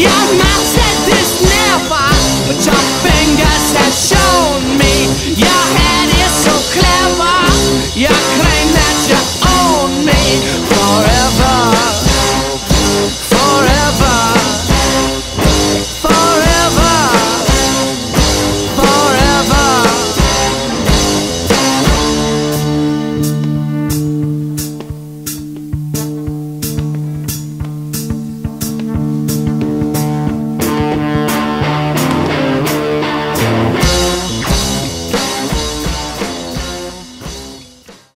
Your mouth said this never, but your fingers have shown me your head is so clever. Your